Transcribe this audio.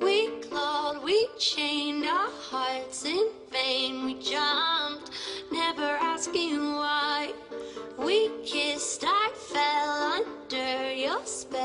We clawed, we chained our hearts in vain. We jumped, never asking why. We kissed, I fell under your spell